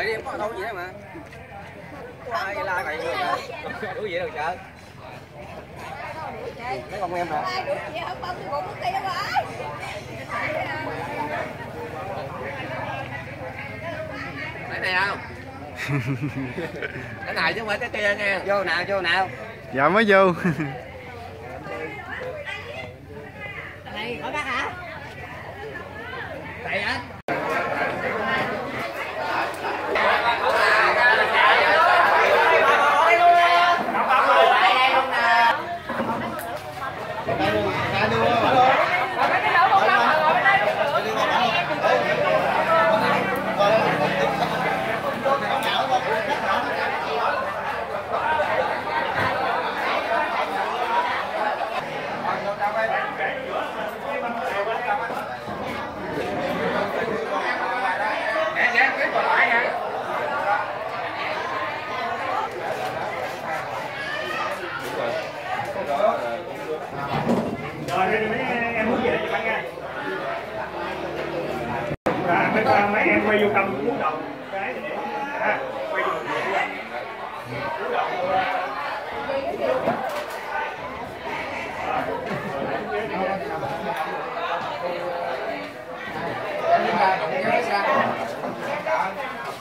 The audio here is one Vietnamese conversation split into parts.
Ờ đi em có đâu gì đó mà. Có ai la cày người? Đủ gì đâu sợ. Mấy con em rồi Cái này không? cái này chứ không phải cái kia nha. Vô nào vô nào. dạ mới vô này hỏi bác hả Đây á. Rồi đây mấy em hướng về cho bạn nha. Và mấy con mấy em quay vô cầm cú đầu cái để à, quay vô cú đầu.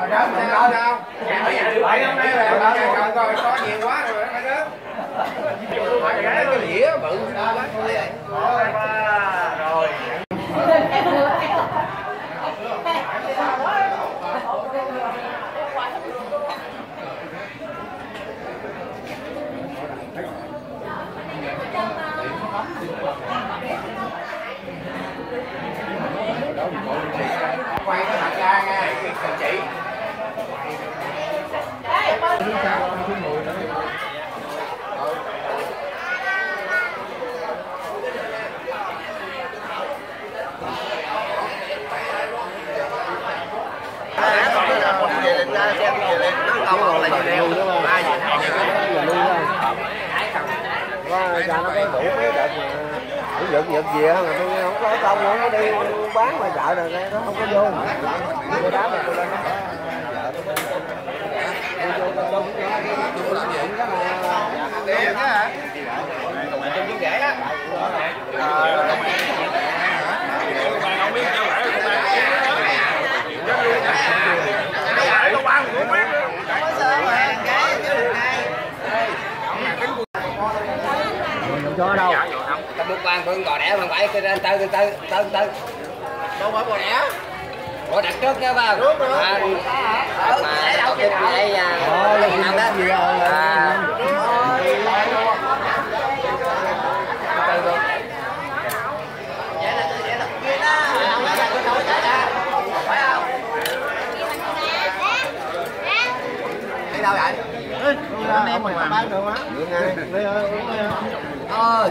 Rồi đó, đâu đâu đâu. Bảy hôm nay rồi, còn coi có nhiều quá rồi phải đó. Mà cái đĩa bự quá vậy. Rồi. Quay cái mặt ra nha, cần chỉ. Về định ra xem nó không còn gì Có cha nó có đủ cái đợt mà đủ giật giật gì á mà tôi không có công không có đi bán mà chợ rồi nó không có vô tôi đá mà tôi lên nó vợ tôi tôi vô tôi vô tôi dựng cái mà Đi á hả? Trong chú rể á. cho đâu Quan phương gò đẻ bằng bảy từ từ từ từ từ từ. Đâu phải bò đẻ. Bò đặt trước nha ba. Đúng rồi. À, mà đâu cái đây à. Nào đó. À. Từ từ. Đi đâu vậy? anh em mình bán được á lấy ơi Ơi. nói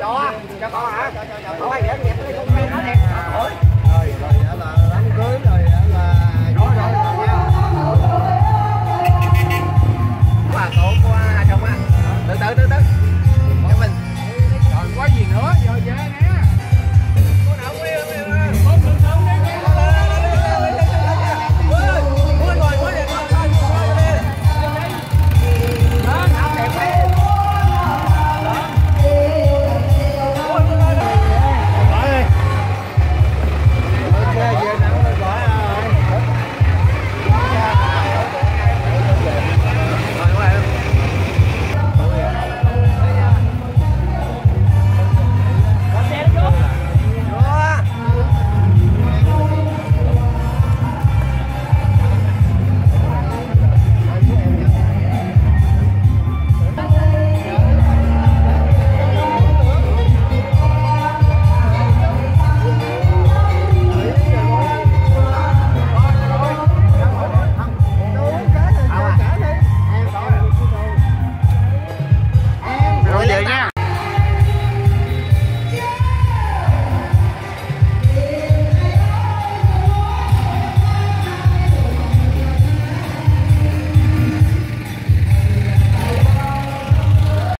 Đó cho con hả? Con. Rồi, rồi là đám cưới rồi là Đó rồi rồi nha. Bà tổ của chồng á. Từ từ từ từ. Cho mình. Còn có gì nữa, vô về.